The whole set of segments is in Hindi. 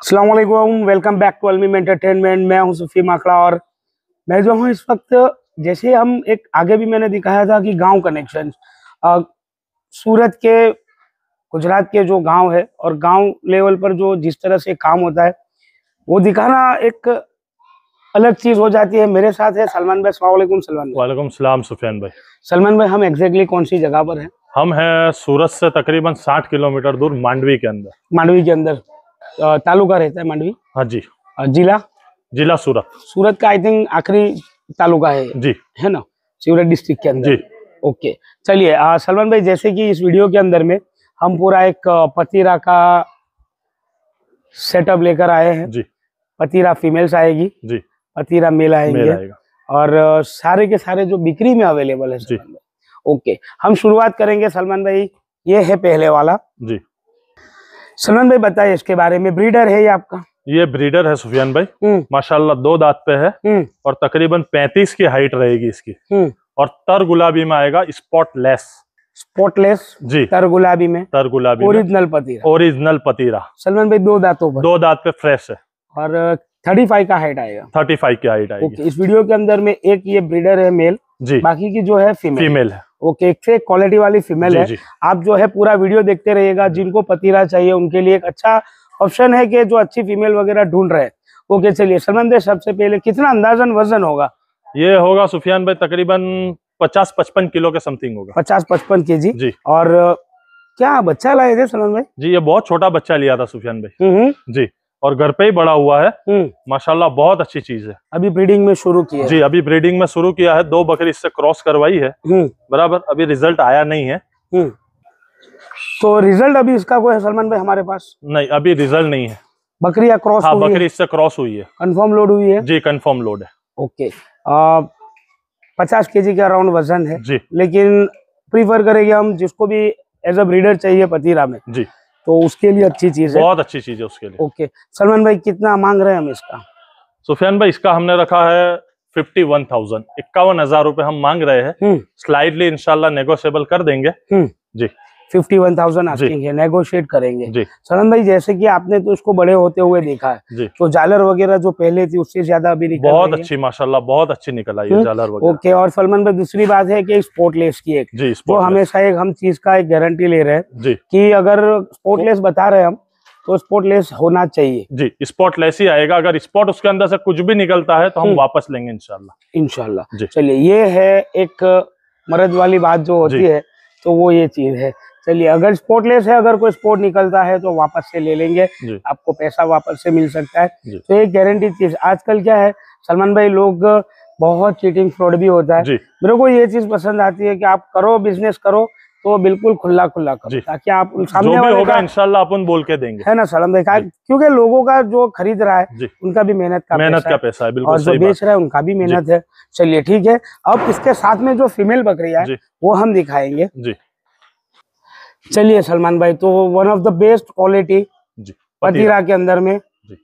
Aslam welcome back to अलमीम entertainment मैं हूँ सुफी माकड़ा और मैं जो हूँ इस वक्त, जैसे हम एक, आगे भी मैंने दिखाया था कि गाँव कनेक्शन सूरत के, गुजरात के जो गाँव है और गाँव लेवल पर जो जिस तरह से काम होता है, वो दिखाना एक अलग चीज़ हो जाती है। मेरे साथ है सलमान भाई। सलाम सलमान वालेकुम सलाम सुफियान भाई। सलमान भाई हम एग्जैक्टली कौन सी जगह पर हैं? हम हैं सूरत से तकरीबन 60 किलोमीटर दूर मांडवी के अंदर। मांडवी के अंदर। तालुका रहता है मांडवी? हाँ जी। जिला? जिला सूरत। सूरत का आई थिंक आखिरी तालुका है। जी। है ना? सूरत डिस्ट्रिक्ट के अंदर। जी। ओके चलिए सलमान भाई जैसे कि इस वीडियो के अंदर में हम पूरा एक पतीरा का सेटअप लेकर आए हैं। जी। पतीरा फीमेल्स आएगी। जी। पतीरा मेल आएँगे। और सारे के सारे जो बिक्री में अवेलेबल है जी। ओके हम शुरुआत करेंगे सलमान भाई। ये है पहले वाला। जी। सलमान भाई बताइए इसके बारे में। ब्रीडर है ये आपका? ये ब्रीडर है सुफियान भाई। हम्म। माशाल्लाह दो दांत पे है हम्म। और तकरीबन 35 की हाइट रहेगी इसकी। हम्म। और तर गुलाबी में आएगा स्पॉटलेस स्पॉटलेस जी। तर गुलाबी में। तर गुलाबी ओरिजिनल पतीरा। ओरिजिनल पतीरा। सलमान भाई दो दांतों पर। दो दांत पे फ्रेश है। और थर्टी फाइव का हाइट आएगा। 35 की हाइट आएगी। इस वीडियो के अंदर में एक ये ब्रीडर है मेल जी। बाकी की जो है फीमेल फीमेल है। ओके एक से क्वालिटी वाली फीमेल जी है। जी। आप जो है पूरा वीडियो देखते रहिएगा जिनको पतीरा चाहिए उनके लिए एक अच्छा ऑप्शन है कि जो अच्छी फीमेल वगैरह ढूंढ रहे हैं। ओके चलिए भाई सबसे पहले कितना अंदाजन वज़न होगा? ये होगा सुफियान भाई तकरीबन 50-55 किलो के समथिंग होगा। पचास पचपन के जी। जी। और क्या बच्चा लाए थे सलमान भाई? जी ये बहुत छोटा बच्चा लिया था सुफियान भाई। हम्म। जी। और घर पे ही बड़ा हुआ है। हम्म। माशाल्लाह बहुत अच्छी चीज़ है। अभी ब्रीडिंग में शुरू किया जी अभी ब्रीडिंग में शुरू किया है। दो बकरी इससे क्रॉस करवाई है। हम्म। बराबर अभी रिज़ल्ट आया नहीं है। हम्म। तो रिज़ल्ट अभी इसका कोई है सलमान भाई हमारे पास? नहीं अभी रिज़ल्ट नहीं है। बकरिया क्रॉस हाँ बकरी इससे क्रॉस हुई है। कंफर्म लोड हुई है? जी कंफर्म लोड है। ओके पचास के जी के अराउंड वज़न है। जी। लेकिन प्रीफर करेंगे हम जिसको भी एज अ ब्रीडर चाहिए पतीरा में। जी। तो उसके लिए अच्छी चीज़ है। बहुत अच्छी चीज़ है उसके लिए। ओके। सलमान भाई कितना मांग रहे हैं हम इसका? सुफियान भाई इसका हमने रखा है फिफ्टी वन थाउज़ेंड इक्यावन हज़ार रूपए हम मांग रहे हैं। स्लाइडली इंशाल्लाह नेगोशिएबल कर देंगे। हम्म। जी। फिफ्टी वन थाउज़ेंड आस्किंग है नेगोशिएट करेंगे। सलमान भाई जैसे कि आपने तो इसको बड़े होते हुए देखा है तो जालर वगैरह जो पहले थी उससे ज़्यादा अभी निकल बहुत अच्छी माशाल्लाह बहुत अच्छी निकल आई है हम्म, जालर वगैरह। ओके और सलमान भाई दूसरी बात है कि स्पोर्टलेस की एक जो हमेशा एक हम चीज़ का एक गारंटी ले रहे हैं कि अगर स्पोर्टलेस बता रहे हैं हम तो स्पोर्टलेस होना चाहिए। जी स्पॉटलेस ही आएगा। अगर स्पॉट उसके अंदर से कुछ भी निकलता है तो हम हम्म। वापस लेंगे इंशाल्लाह। इंशाल्लाह। जी। चलिए ये है एक मर्द वाली बात जो होती है तो वो ये चीज़ है। चलिए अगर स्पोर्टलेस है अगर कोई स्पोर्ट निकलता है तो वापस से ले लेंगे। आपको पैसा वापस से मिल सकता है। तो एक गारंटी चीज़ आजकल क्या है सलमान भाई लोग बहुत चीटिंग फ्रॉड भी होता है। मेरे को ये चीज़ पसंद आती है कि आप करो बिज़नेस करो तो बिल्कुल खुला खुला करो ताकि आप जो सामने भी होगा इंशाल्लाह अपन बोल के देंगे। है ना सलमान भाई क्योंकि लोगों का जो खरीद रहा है उनका भी मेहनत का मेहनत का पैसा है और जो बेच रहा है उनका भी मेहनत है। चलिए ठीक है। अब इसके साथ में जो फीमेल बकरिया है वो हम दिखाएँगे। जी। चलिए सलमान भाई तो one of the best quality पतीरा के अंदर में। जी।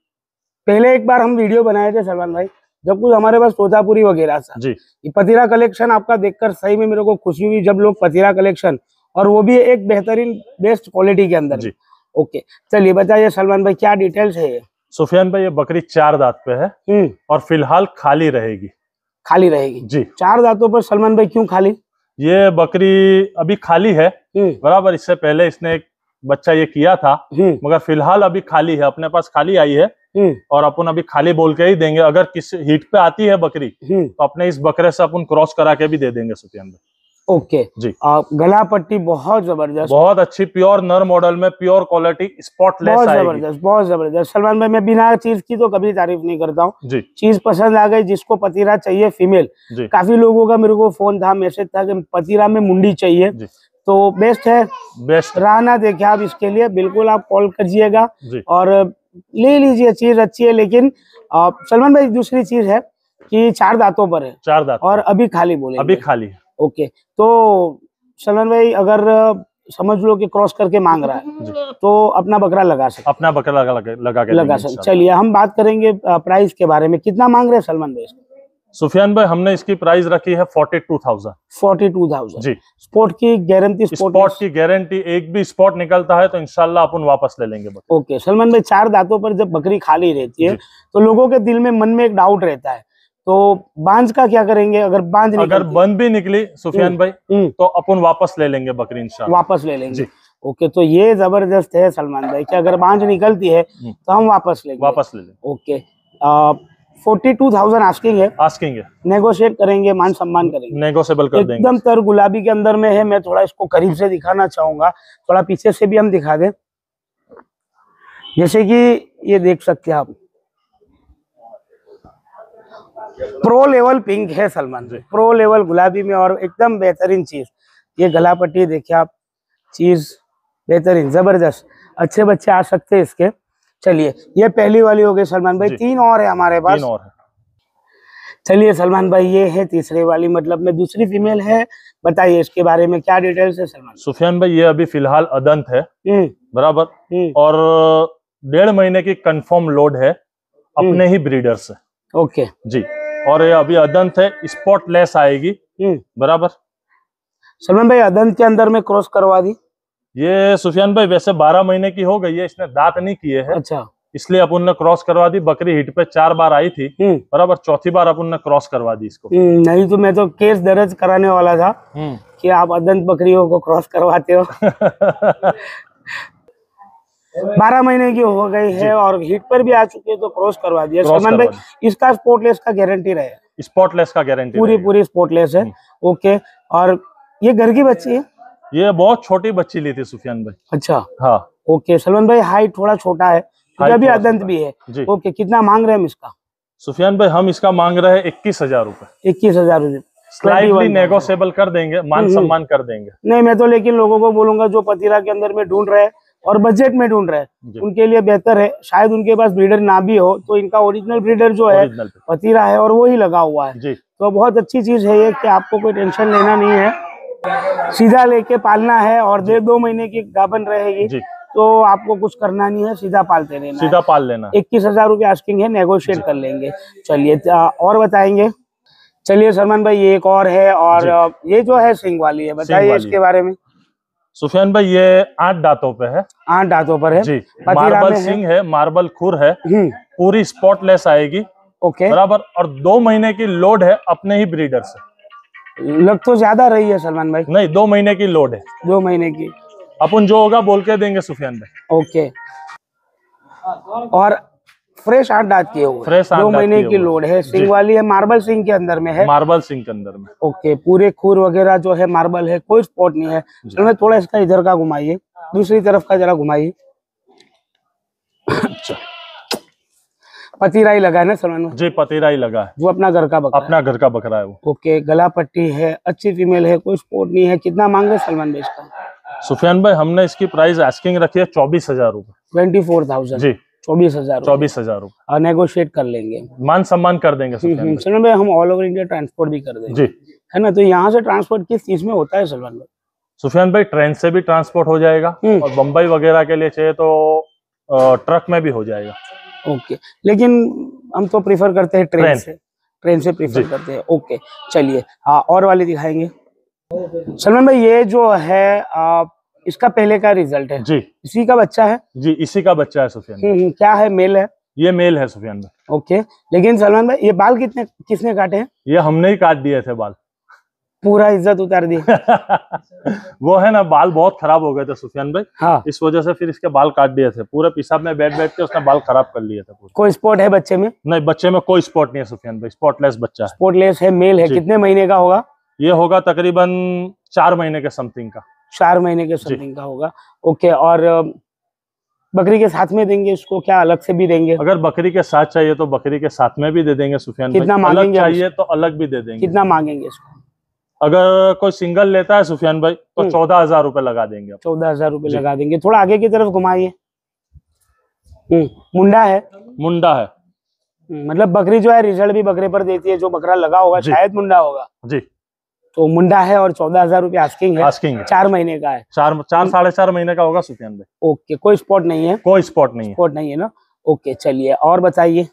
पहले एक बार हम वीडियो बनाए थे सलमान भाई जब कुछ हमारे पास तोतापुरी वगैरह था। जी। ये पतीरा कलेक्शन आपका देखकर सही में मेरे को खुशी हुई जब लोग पतीरा कलेक्शन और वो भी एक बेहतरीन बेस्ट क्वालिटी के अंदर जी। ओके चलिए बताइए सलमान भाई क्या डिटेल्स है ये? सुफियान भाई ये बकरी चार दांत पे है हम्म। और फ़िलहाल खाली रहेगी। खाली रहेगी। जी। चार दांतों पर सलमान भाई क्यों खाली? ये बकरी अभी खाली है बराबर इससे पहले इसने एक बच्चा ये किया था हम्म। मगर फ़िलहाल अभी खाली है अपने पास खाली आई है हम्म। और अपन अभी खाली बोल के ही देंगे। अगर किस हीट पे आती है बकरी हम्म। तो अपने इस बकरे से अपन क्रॉस करा के भी दे देंगे सुफियान भाई ओके। जी। आ, गला पट्टी बहुत ज़बरदस्त। बहुत अच्छी प्योर नर मॉडल में प्योर क्वालिटी स्पॉटलेस बहुत ज़बरदस्त बहुत ज़बरदस्त। सलमान भाई मैं बिना चीज़ की तो कभी तारीफ़ नहीं करता हूँ। चीज़ पसंद आ गई जिसको पतीरा चाहिए फीमेल काफ़ी लोगों का मेरे को फ़ोन था मैसेज था कि पतीरा में मुंडी चाहिए। तो बेस्ट है। बेस्ट राह ना देखे आप इसके लिए बिल्कुल आप कॉल करिएगा। और ले लीजिए चीज़ अच्छी है लेकिन सलमान भाई दूसरी चीज़ है कि चार दांतों पर है। चार दांत। और अभी खाली बोले अभी खाली है। ओके तो सलमान भाई अगर समझ लो कि क्रॉस करके मांग रहा है तो अपना बकरा लगा सकते अपना बकरा लगा लगा, के लगा सकते चलिए हम बात करेंगे प्राइस के बारे में। कितना मांग रहे हैं सलमान भाई? सुफियान भाई हमने इसकी प्राइस रखी है forty two thousand forty two thousand जी स्पोर्ट की गारंटी स्पॉट की गारंटी एक भी स्पॉट निकलता है तो इंशाल्लाह अपन वापस ले लेंगे बकरी। ओके सलमान भाई चार दांतों पर जब बकरी खाली रहती है तो लोगों के दिल में मन में एक डाउट रहता है। तो बांझ का क्या करेंगे? अगर बांझ अगर बंद भी निकली सुफियान भाई हम्म, तो अपन वापस ले लेंगे बकरी इंशाल्लाह। वापस ले लेंगे। ओके तो ये ज़बरदस्त है सलमान भाई कि अगर बांझ निकलती है हम्म। तो हम वापस लेंगे। वापस ले लेंगे। Okay forty two thousand asking है। आस्किंग है। नेगोशिएट करेंगे मान सम्मान करेंगे। नेगोशिएबल कर देंगे। एकदम तर गुलाबी के अंदर में है मैं थोड़ा इसको करीब से दिखाना चाहूँगा। थोड़ा पीछे से भी हम दिखा दें। जैसे कि ये देख सकते हैं आप। प्रो लेवल पिंक है सलमान जी। प्रो लेवल गुलाबी में और एकदम बेहतरीन चीज़। ये गला पट्टी देखिए आप चीज़ बेहतरीन ज़बरदस्त। अच्छे बच्चे आ सकते हैं इसके। चलिए ये पहली वाली हो गई सलमान भाई। तीन और है हमारे पास। तीन और है। चलिए सलमान भाई ये है तीसरे वाली मतलब में दूसरी फीमेल है। बताइए इसके बारे में क्या डिटेल्स है सलमान? सुफियान भाई ये अभी फ़िलहाल अदंत है। हम्म। बराबर। हम्म। और डेढ़ महीने की कंफर्म लोड है। अपने ही ब्रीडर से ओके। जी। और ये अभी अदंत है स्पॉटलेस आएगी। हम्म। बराबर। सलमान भाई अदंत के अंदर में क्रॉस करवा दी। ये सुफियान भाई वैसे बारह महीने की हो गई है इसने दांत नहीं किए हैं। अच्छा। इसलिए अपन ने क्रॉस करवा दी बकरी हिट पे चार बार आई थी हम्म। बराबर चौथी बार अपन ने क्रॉस करवा दी इसको। हम्म, नहीं तो मैं तो केस दर्ज कराने वाला था कि आप अदंत बकरियों को क्रॉस करवाते हो। बारह महीने की हो गई है और हिट पर भी आ चुकी है तो क्रॉस करवा दिया। सलमान भाई इसका स्पोर्टलेस का गारंटी रहे। स्पॉटलेस का गारंटी पूरी पूरी स्पोर्टलेस है। ओके और ये घर की बच्ची है? ये बहुत छोटी बच्ची ली थी सुफियान भाई। अच्छा। हाँ। ओके सलमान भाई हाइट थोड़ा छोटा है Height अभी अदंत भी है। ओके कितना मांग रहे हैं हम इसका? सुफियान भाई हम इसका मांग रहे हैं इक्कीस हज़ार रूपए। इक्कीस हज़ार 21,000 नेगोशिएबल कर देंगे मान हम्म, सम्मान कर देंगे। नहीं मैं तो लेकिन लोगों को बोलूँगा जो पतिरा के अंदर में ढूंढ रहे हैं और बजट में ढूंढ रहे हैं उनके लिए बेहतर है। शायद उनके पास ब्रीडर ना भी हो तो इनका ओरिजिनल ब्रीडर जो है पतीरा है और वो ही लगा हुआ है। तो बहुत अच्छी चीज़ है ये कि आपको कोई टेंशन लेना नहीं है। सीधा लेके पालना है और डेढ़ दो महीने की गाभन रहेगी तो आपको कुछ करना नहीं है सीधा पालते रहना सीधा पाल लेना इक्कीस हज़ार रुपये आस्किंग है नेगोशिएट कर लेंगे। चलिए और बताएँगे? चलिए सलमान भाई ये एक और है और ये जो है सिंग वाली है बताइए इसके बारे में। सुफियान भाई ये आठ दांतों पे है। आठ दांतों पर है। जी। मार्बल सिंह है मार्बल खुर है। हम्म। पूरी स्पॉटलेस आएगी। ओके। बराबर। और दो महीने की लोड है अपने ही ब्रीडर से। लग तो ज़्यादा रही है सलमान भाई। नहीं दो महीने की लोड है। दो महीने की। अपन जो होगा बोल के देंगे सुफियान भाई। ओके। और फ्रेश आठ दांत हुए। Fresh दो महीने की लोड है। जी। वाली है मार्बल सिंह के अंदर में है। मार्बल सिंह के अंदर में। ओके पूरे खूर वगैरह जो है मार्बल है कोई स्पॉट नहीं है। चलो थोड़ा इसका इधर का घुमाइए। दूसरी तरफ़ का जरा घुमाइए। पतीरा ही लगा है ना सलमान भाई? जी पतीरा ही लगा है। वो अपना घर का बकरा अपना घर का बकरा है वो। ओके गला पट्टी है अच्छी फीमेल है कोई स्पोर्ट नहीं है। कितना मांग रहे सलमान भाई इसका? सुफियान भाई हमने इसकी प्राइस आस्किंग रखी है चौबीस हज़ार रूपए। ट्वेंटी फोर थाउज़ेंड जी। चौबीस हज़ार चौबीस हज़ार रूपए। और नेगोशिएट कर लेंगे। मान सम्मान कर देंगे सुफियान भाई। सलमान भाई हम ऑल ओवर इंडिया ट्रांसपोर्ट भी कर देंगे। जी। है ना? तो यहाँ से ट्रांसपोर्ट किस चीज़ में होता है सलमान भाई? सुफियान भाई ट्रेन से भी ट्रांसपोर्ट हो जाएगा हम्म। और बम्बई वगैरह के लिए चाहिए तो ट्रक में भी हो जाएगा। ओके। लेकिन हम तो प्रीफर करते हैं ट्रेन ट्रेन। से। ट्रेन से प्रीफर करते हैं। ओके चलिए। हाँ और वाले दिखाएँगे। सलमान भाई ये जो है आ, इसका पहले का रिज़ल्ट है। जी। इसी का बच्चा है? जी इसी का बच्चा है सुफियान। हम्म, हम्म, क्या है मेल है? ये मेल है सुफियान भाई। ओके लेकिन सलमान भाई ये बाल कितने किसने काटे हैं? ये हमने ही काट दिए थे बाल। पूरा इज़्ज़त उतार दी। वो है ना बाल बहुत खराब हो गए थे सुफियान भाई। हाँ। इस वजह से फिर इसके बाल काट दिए थे। पूरे पेशाब में बैठ बैठ के उसने बाल खराब कर लिए थे कोई स्पॉट है बच्चे में? नहीं बच्चे में कोई स्पॉट नहीं है सुफियान भाई स्पॉटलेस बच्चा है। स्पॉटलेस है मेल है। कितने महीने का होगा? ये होगा तकरीबन चार महीने के समथिंग का। चार महीने के समथिंग का होगा। ओके और बकरी के साथ में देंगे इसको क्या अलग से भी देंगे? अगर बकरी के साथ चाहिए तो बकरी के साथ में भी दे देंगे सुफियान कितना मांगेंगे चाहिए तो अलग भी दे देंगे। कितना मांगेंगे इसको अगर कोई सिंगल लेता है सुफियान भाई तो हम्म। चौदह हज़ार रूपए लगा देंगे चौदह हज़ार रूपए लगा देंगे। थोड़ा आगे की तरफ़ घुमाइए। हम्म, मुंडा है। मुंडा है। हम्म, मतलब बकरी जो है रिज़ल्ट भी बकरे पर देती है। जो बकरा लगा होगा शायद मुंडा होगा। जी। तो मुंडा है और चौदह हज़ार रूपए आस्किंग है। आस्किंग है। चार महीने का है। चार चार साढ़े चार महीने का होगा सुफियान भाई। ओके कोई स्पॉट नहीं है। कोई स्पॉट नहीं है। स्पॉट नहीं है ना? ओके चलिए और बताइए।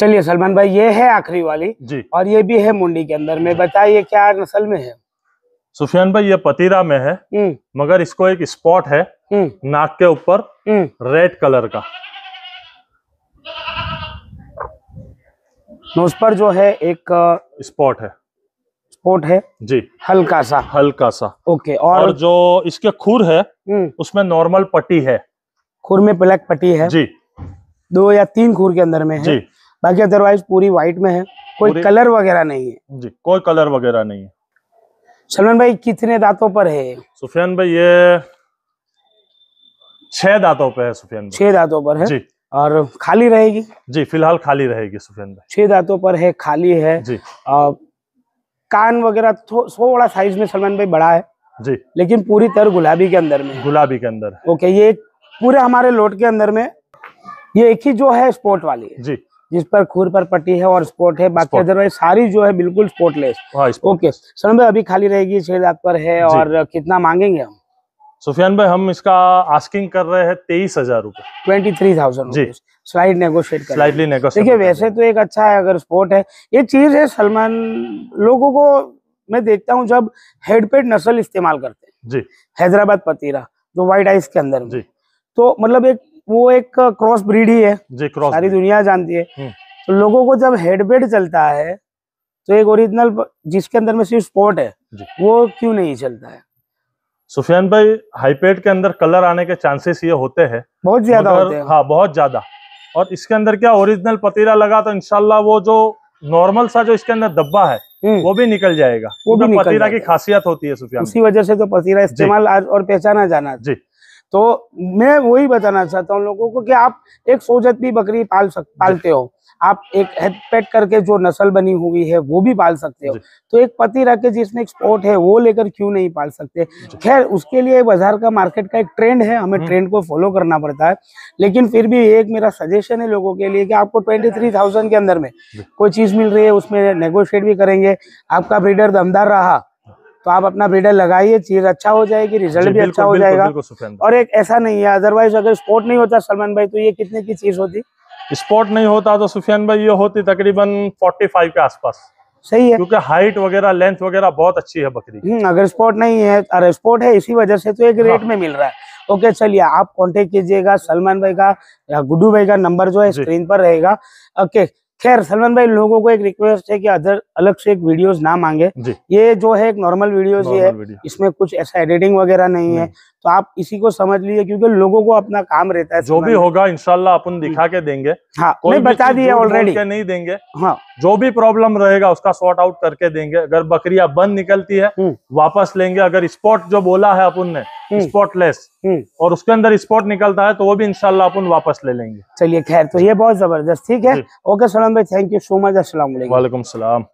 चलिए सलमान भाई ये है आखिरी वाली। जी। और ये भी है मुंडी के अंदर में। बताइए क्या नस्ल में है? सुफियान भाई ये पतीरा में है हम्म। मगर इसको एक स्पॉट है हम्म। नाक के ऊपर हम्म। रेड कलर का। नोज़ पर जो है एक स्पॉट है। स्पॉट है। जी। हल्का सा हल्का सा ओके और, और जो इसके खुर है हम्म, उसमें नॉर्मल पट्टी है। खुर में ब्लैक पट्टी है। जी। दो या तीन खुर के अंदर में है। जी। बाकी अदरवाइज़ पूरी व्हाइट में है। कोई कलर वगैरह नहीं है। जी कोई कलर वगैरह नहीं है। सलमान भाई कितने दांतों पर है? सुफियान भाई ये छह दांतों पर है सुफियान छह दांतों पर है? जी। और खाली रहेगी? जी फ़िलहाल खाली रहेगी सुफियान भाई। छह दांतों पर है खाली है। जी। आ, कान वगैरह थोड़ा साइज़ में सलमान भाई बड़ा है। जी। लेकिन पूरी तरह गुलाबी के अंदर में गुलाबी के अंदर ओके ये पूरे हमारे लोट के अंदर में ये एक ही जो है स्पोर्ट वाली है। जी। जिस पर खुर पर पट्टी है और स्पोर्ट है बाकी अदरवाइज़ सारी जो है बिल्कुल स्पोर्टलेस हाँ ओके सलमान भाई अभी खाली रहेगी छह दांत पर है और कितना मांगेंगे हम? सुफियान भाई हम इसका आस्किंग कर रहे हैं तेईस हज़ार रूपए। ट्वेंटी थ्री थाउज़ेंड जी। स्लाइड नेगोशिएट कर स्लाइटली देखिए वैसे तो एक अच्छा है अगर स्पोर्ट है। ये चीज़ है सलमान लोगों को मैं देखता हूँ जब हेडपेड नस्ल इस्तेमाल करते हैं। जी। हैदराबाद पतीरा जो व्हाइट आइस के अंदर जी। तो मतलब एक वो एक क्रॉस ब्रीड ही है। जी क्रॉस सारी दुनिया जानती है। हम्म। तो लोगों को जब हेडपेड चलता है तो एक ओरिजिनल जिसके अंदर में सिर्फ़ स्पोर्ट है वो क्यों नहीं चलता है? सुफियान भाई हाईपेड के अंदर कलर आने के चांसेस ये होते हैं। बहुत ज़्यादा होते हैं। हाँ बहुत ज़्यादा। और इसके अंदर क्या ओरिजिनल पतीरा लगा तो इनशाला वो जो नॉर्मल सा जो इसके अंदर डब्बा है हम्म, वो भी निकल जाएगा। वो भी पतीरा की खासियत होती है सुफियान उसी वजह से तो पतीरा इस्तेमाल आज और पहचाना जाना जी। तो मैं वही बताना चाहता हूँ लोगों को कि आप एक सोजत भी बकरी पाल सक पालते हो। आप एक हेड पेट करके जो नस्ल बनी हुई है वो भी पाल सकते हो। तो एक पति रख के जिसमें एक स्पोर्ट है वो लेकर क्यों नहीं पाल सकते? खैर उसके लिए बाज़ार का मार्केट का एक ट्रेंड है हमें हम्म। ट्रेंड को फॉलो करना पड़ता है। लेकिन फिर भी एक मेरा सजेशन है लोगों के लिए कि आपको ट्वेंटी थ्री थाउज़ेंड के अंदर में कोई चीज़ मिल रही है उसमें नेगोशिएट भी करेंगे। आपका ब्रीडर दमदार रहा तो आप अपना ब्रीडर लगाइए चीज़ अच्छा हो जाएगी रिज़ल्ट भी अच्छा हो जाएगा। और एक ऐसा नहीं है अदरवाइज़ अगर स्पोर्ट नहीं होता सलमान भाई तो ये कितने की चीज़ होती? स्पॉट नहीं होता तो सुफियान भाई ये होती तकरीबन 45 के आसपास। सही है। क्योंकि हाइट वगैरह लेंथ वगैरह बहुत अच्छी है बकरी। हम्म, अगर स्पोर्ट नहीं है अरे स्पोर्ट है इसी वजह से तो एक रेट हाँ। में मिल रहा है। ओके चलिए आप कांटेक्ट कीजिएगा सलमान भाई का या गुड्डू भाई का नंबर जो है स्क्रीन पर रहेगा। ओके खैर सलमान भाई लोगों को एक रिक्वेस्ट है कि अदर अलग से एक वीडियोस ना मांगे। ये जो है एक नॉर्मल वीडियोस ही है। वीडियो इसमें कुछ ऐसा एडिटिंग वगैरह नहीं नहीं। है। तो आप इसी को समझ लीजिए क्योंकि लोगों को अपना काम रहता है जो भी होगा इनशाला अपन दिखा के देंगे। हाँ नहीं बता दिया ऑलरेडी नहीं देंगे। हाँ। जो भी प्रॉब्लम रहेगा उसका सॉर्ट आउट करके देंगे। अगर बकरिया बंद निकलती है हम्म। वापस लेंगे। अगर स्पॉट जो बोला है अपन ने हम्म। स्पॉटलेस हम्म। और उसके अंदर स्पॉट निकलता है तो वो भी इनशाला अपन वापस ले लेंगे। चलिए खैर तो ये बहुत ज़बरदस्त ठीक है? ओके सलमान भाई थैंक यू सो मच अस्सलाम वालेकुम। वालेकुम सलाम।